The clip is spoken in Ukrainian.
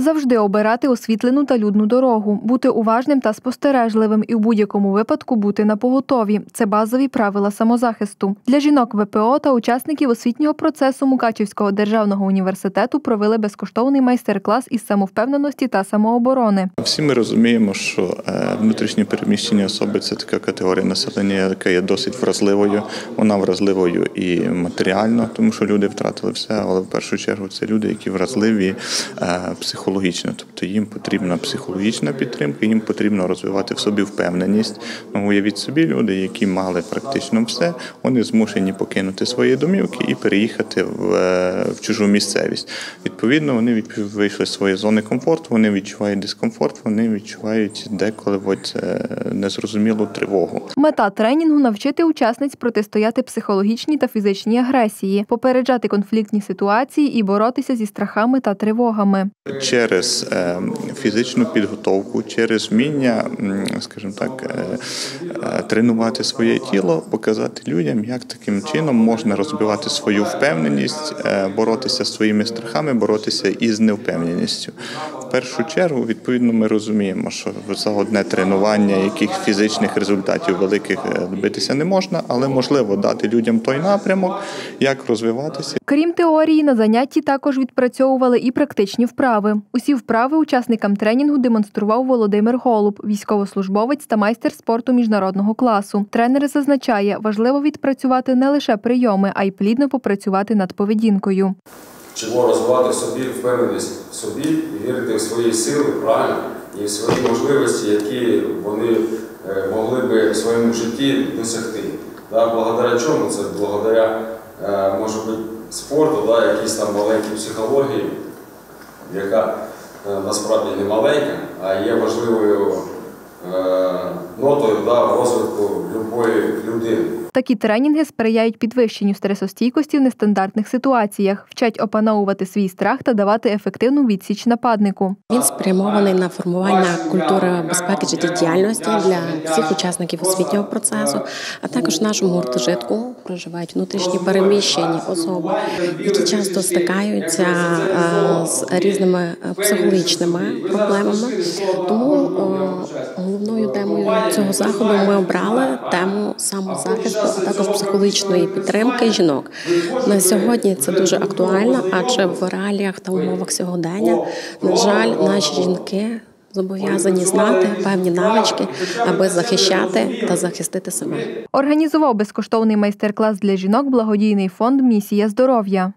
Завжди обирати освітлену та людну дорогу, бути уважним та спостережливим і в будь-якому випадку бути на поготові. Це базові правила самозахисту. Для жінок ВПО та учасників освітнього процесу Мукачівського державного університету провели безкоштовний майстер-клас із самовпевненості та самооборони. Всі ми розуміємо, що е, внутрішні переміщені особи це така категорія населення, яка є досить вразливою. Вона вразливою і матеріально, тому що люди втратили все, але в першу чергу це люди, які вразливі е, психологічно. Тобто їм потрібна психологічна підтримка, їм потрібно розвивати в собі впевненість. Ну, уявіть собі, люди, які мали практично все, вони змушені покинути свої домівки і переїхати в, е, в чужу місцевість. Відповідно, вони вийшли з своєї зони комфорту, вони відчувають дискомфорт, вони відчувають деколи от, е, незрозумілу тривогу. Мета тренінгу навчити учасниць протистояти психологічній та фізичній агресії, попереджати конфліктні ситуації і боротися зі страхами та тривогами. Через е, фізичну підготовку, через вміння, скажімо так, е, е, тренувати своє тіло, показати людям, як таким чином можна розбивати свою впевненість, боротися з своїми страхами, боротися із невпевненістю. В першу чергу, відповідно, ми розуміємо, що за одне тренування яких фізичних результатів великих добитися не можна, але можливо дати людям той напрямок, як розвиватися. Крім теорії, на занятті також відпрацьовували і практичні вправи. Усі вправи учасникам тренінгу демонстрував Володимир Голуб, військовослужбовець та майстер спорту міжнародного класу. Тренер зазначає, важливо відпрацювати не лише прийоми, а й плідно попрацювати над поведінкою. Чого розвивати собі впевненість в собі вірити в свої сили, правильно, і в свої можливості, які вони е, могли би в своєму житті досягти. Да, благодаря чому? Це благодаря, е, може бути, спорту, да, якійсь там маленькій психології, яка е, насправді не маленька, а є важливою людини. Такі тренінги сприяють підвищенню стресостійкості в нестандартних ситуаціях, вчать опановувати свій страх та давати ефективну відсіч нападнику. Він спрямований на формування культури безпеки життєдіяльності для всіх учасників освітнього процесу, а також в нашому гуртожитку проживають внутрішні переміщені особи, які часто стикаються е, з різними психологічними проблемами. Тому е, головною темою цього заходу ми обрали тему самозахисту, а також психологічної підтримки жінок. На сьогодні це дуже актуально, адже в реаліях та умовах сьогодення, на жаль, наші жінки зобов'язані знати певні навички, аби захищати та захистити себе. Організував безкоштовний майстер-клас для жінок благодійний фонд Місія здоров'я.